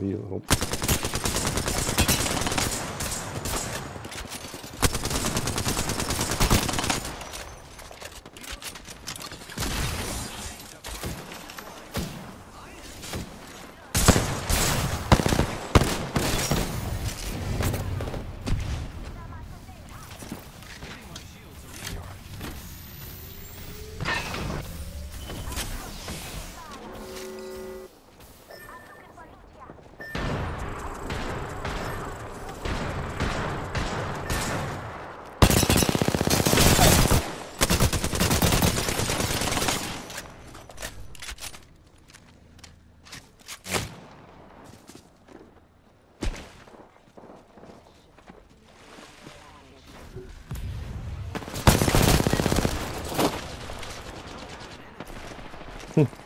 Hier, hop. Hmm.